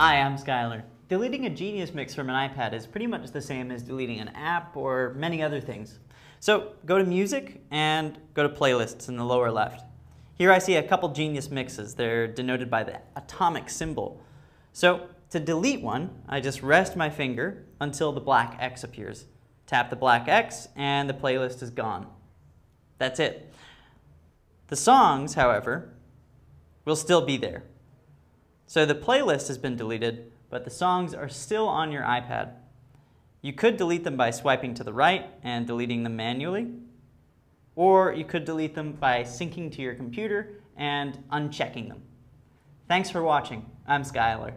Hi, I'm Skylar. Deleting a Genius Mix from an iPad is pretty much the same as deleting an app or many other things. So go to Music and go to Playlists in the lower left. Here I see a couple Genius Mixes. They're denoted by the atomic symbol. So to delete one, I just rest my finger until the black X appears. Tap the black X and the playlist is gone. That's it. The songs, however, will still be there. So the playlist has been deleted, but the songs are still on your iPad. You could delete them by swiping to the right and deleting them manually, or you could delete them by syncing to your computer and unchecking them. Thanks for watching. I'm Skylar.